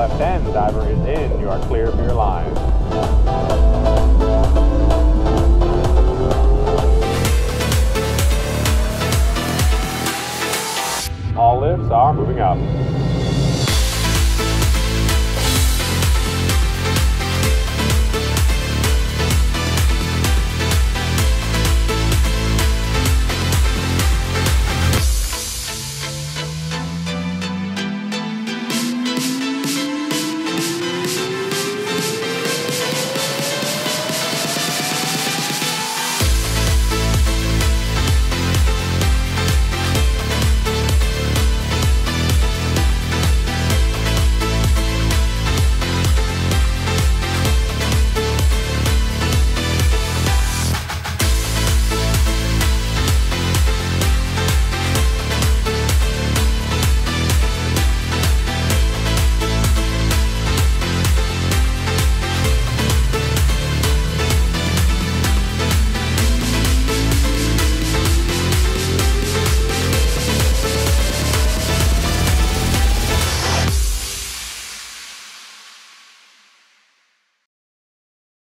left end, diver is in. You are clear for your line. All lifts are moving up.